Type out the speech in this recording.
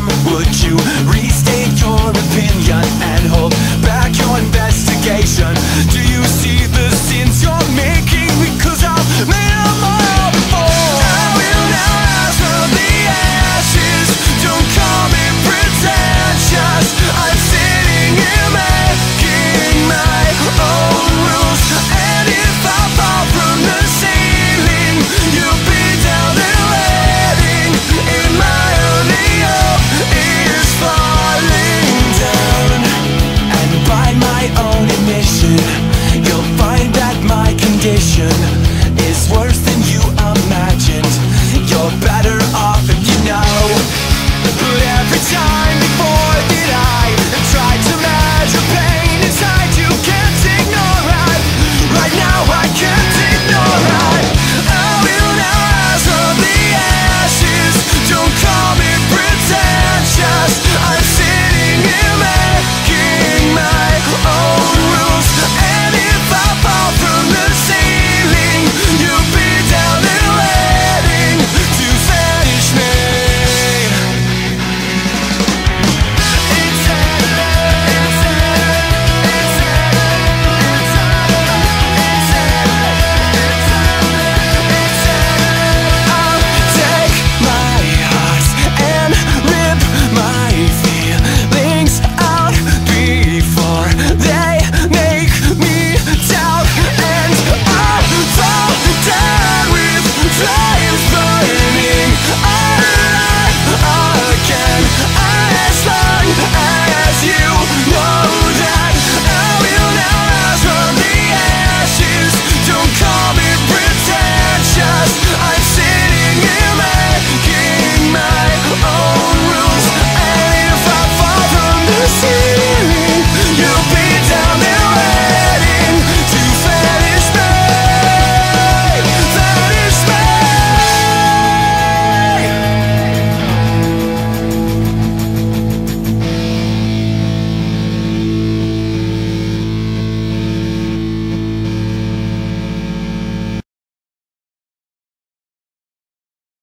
would you restate your opinion and hold back your investigation?